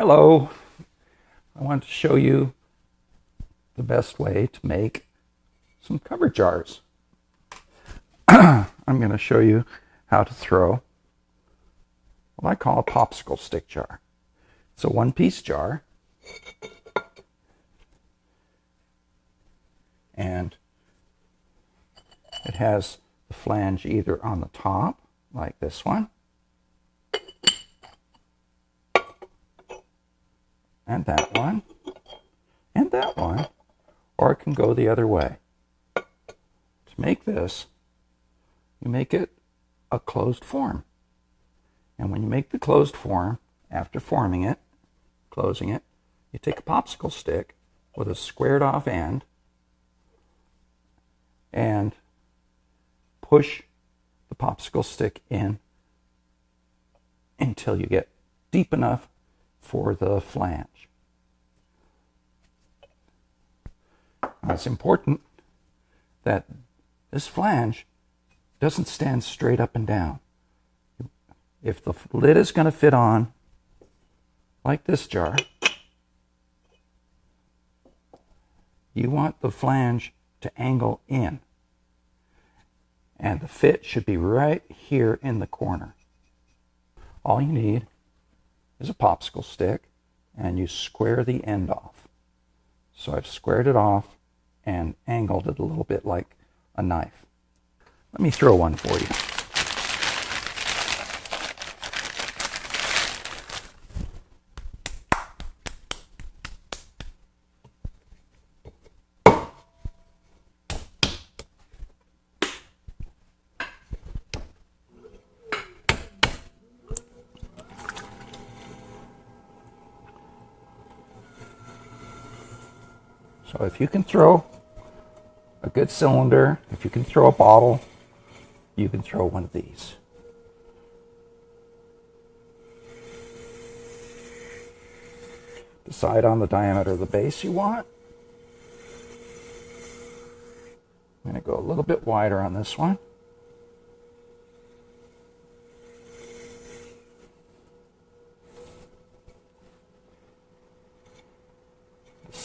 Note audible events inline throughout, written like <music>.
Hello. I want to show you the best way to make some cover jars. <clears throat> I'm going to show you how to throw what I call a popsicle stick jar. It's a one piece jar. And it has the flange either on the top, like this one, and that one, and that one, or it can go the other way. To make this, you make it a closed form. And when you make the closed form, after forming it, closing it, you take a popsicle stick with a squared off end and push the popsicle stick in until you get deep enough for the flange. Now it's important that this flange doesn't stand straight up and down. If the lid is going to fit on like this jar, you want the flange to angle in. And the fit should be right here in the corner. All you need is a popsicle stick and you square the end off. So I've squared it off and angled it a little bit like a knife. Let me throw one for you. So if you can throw a good cylinder, if you can throw a bottle, you can throw one of these. Decide on the diameter of the base you want. I'm going to go a little bit wider on this one.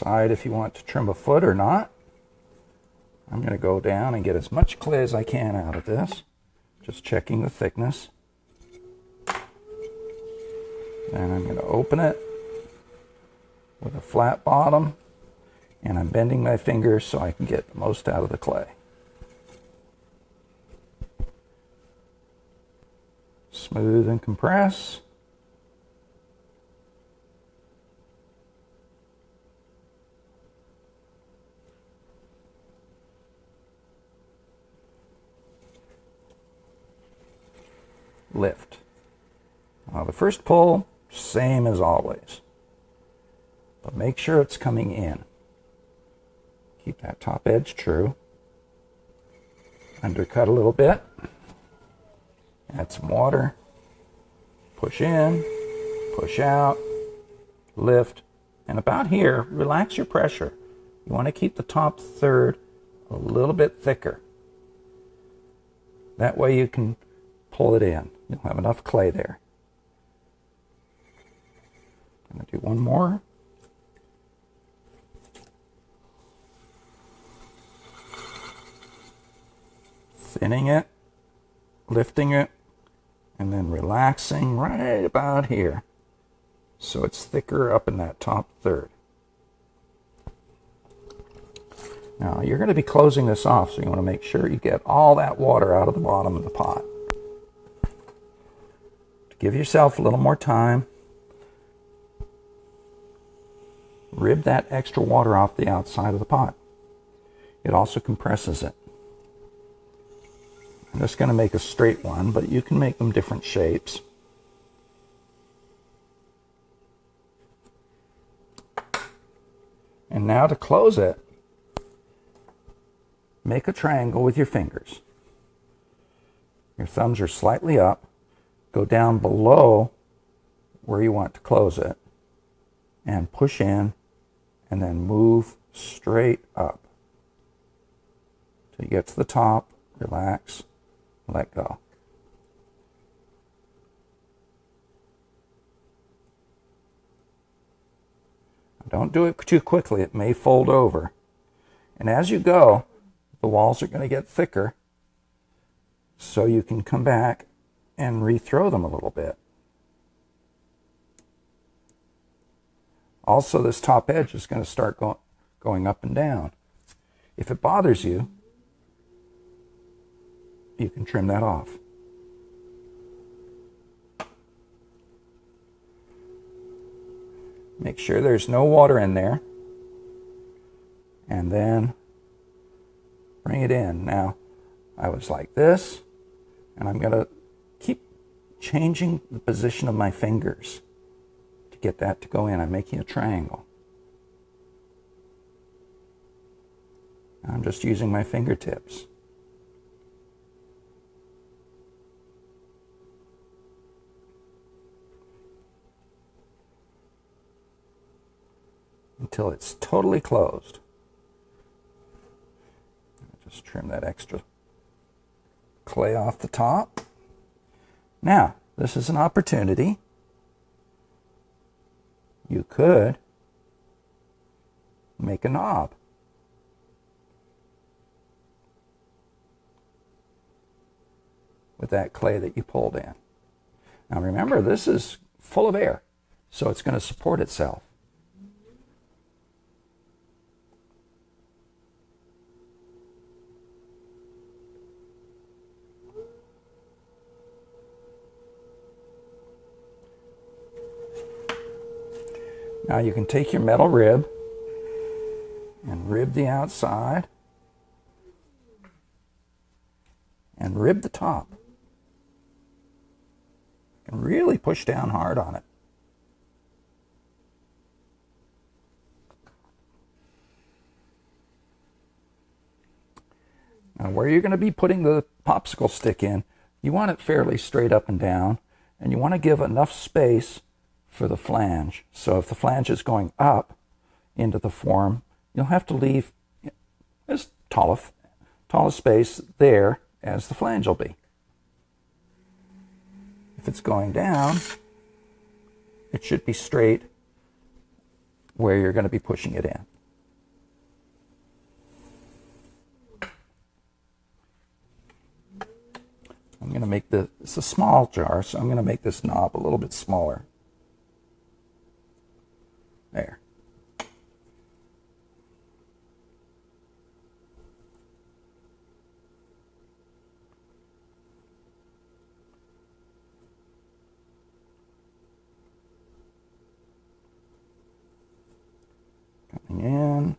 Decide if you want to trim a foot or not. I'm going to go down and get as much clay as I can out of this. Just checking the thickness. And I'm going to open it with a flat bottom. And I'm bending my fingers so I can get the most out of the clay. Smooth and compress. Lift. Now the first pull, same as always. But make sure it's coming in. Keep that top edge true. Undercut a little bit. Add some water. Push in, push out, lift. And about here, relax your pressure. You want to keep the top third a little bit thicker. That way you can pull it in. You'll have enough clay there. I'm going to do one more. Thinning it, lifting it, and then relaxing right about here. So it's thicker up in that top third. Now you're going to be closing this off, so you want to make sure you get all that water out of the bottom of the pot. Give yourself a little more time. Rib that extra water off the outside of the pot. It also compresses it. I'm just going to make a straight one, but you can make them different shapes. And now to close it, make a triangle with your fingers. Your thumbs are slightly up go down below where you want to close it and push in and then move straight up till you get to the top, relax, let go. Don't do it too quickly, it may fold over. And as you go, the walls are going to get thicker, so you can come back and rethrow them a little bit. Also, this top edge is going to start go going up and down. If it bothers you, you can trim that off. Make sure there's no water in there. And then bring it in. Now, I was like this, and I'm going to changing the position of my fingers to get that to go in. I'm making a triangle. I'm just using my fingertips. until it's totally closed. Just trim that extra clay off the top. Now, this is an opportunity. You could make a knob. with that clay that you pulled in. Now remember, this is full of air, so it's going to support itself. Now you can take your metal rib and rib the outside and rib the top. And really push down hard on it. Now where you're going to be putting the popsicle stick in, you want it fairly straight up and down, and you want to give enough space for the flange. So if the flange is going up into the form, you'll have to leave as tall a, tall a space there as the flange will be. If it's going down, it should be straight where you're going to be pushing it in. I'm going to make this, it's a small jar, so I'm going to make this knob a little bit smaller. There. Coming in.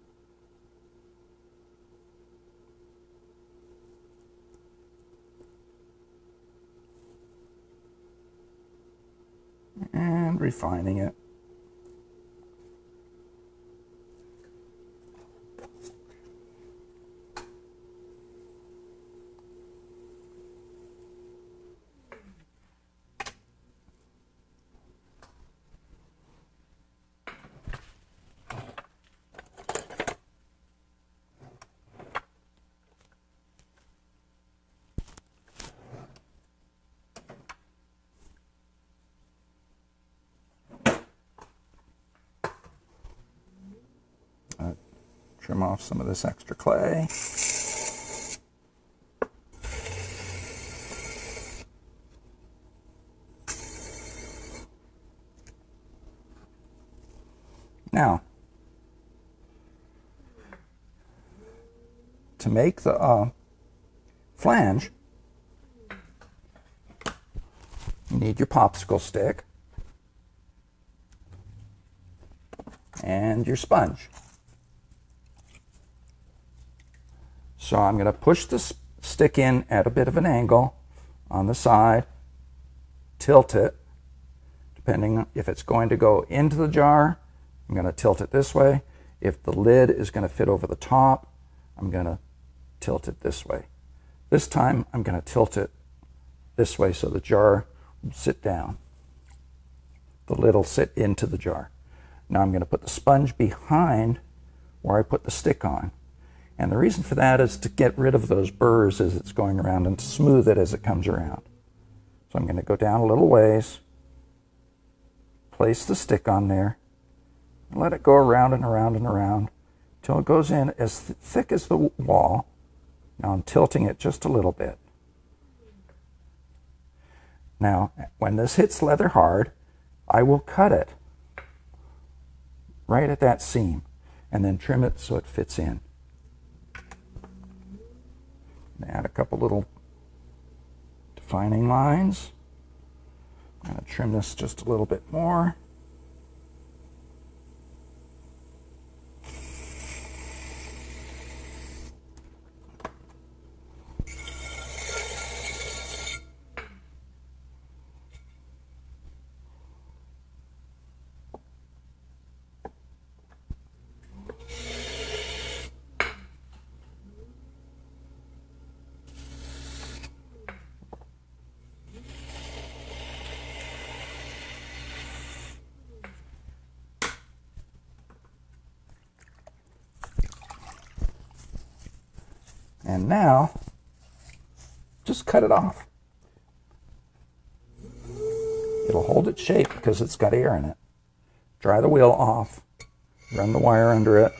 And refining it. Trim off some of this extra clay. Now, to make the uh, flange, you need your popsicle stick and your sponge. So I'm going to push the stick in at a bit of an angle on the side, tilt it, depending if it's going to go into the jar, I'm going to tilt it this way. If the lid is going to fit over the top, I'm going to tilt it this way. This time I'm going to tilt it this way so the jar will sit down. The lid will sit into the jar. Now I'm going to put the sponge behind where I put the stick on. And the reason for that is to get rid of those burrs as it's going around and smooth it as it comes around. So I'm going to go down a little ways, place the stick on there, Let it go around and around and around till it goes in as th- thick as the wall. Now I'm tilting it just a little bit. Now, when this hits leather hard, I will cut it right at that seam and then trim it so it fits in. Add a couple little defining lines. I'm going to trim this just a little bit more. And now, just cut it off. It'll hold its shape because it's got air in it. Dry the wheel off, run the wire under it.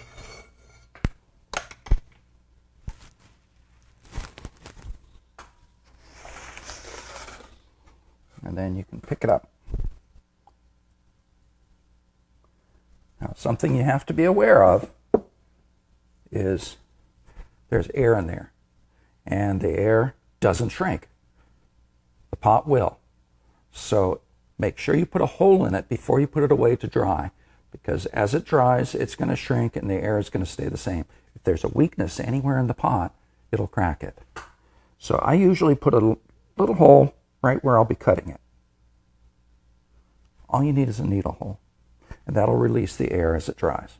And then you can pick it up. Now, something you have to be aware of is there's air in there. And the air doesn't shrink. The pot will. So make sure you put a hole in it before you put it away to dry because as it dries, it's going to shrink and the air is going to stay the same. If there's a weakness anywhere in the pot, it'll crack it. So I usually put a little hole right where I'll be cutting it. All you need is a needle hole, and that'll release the air as it dries.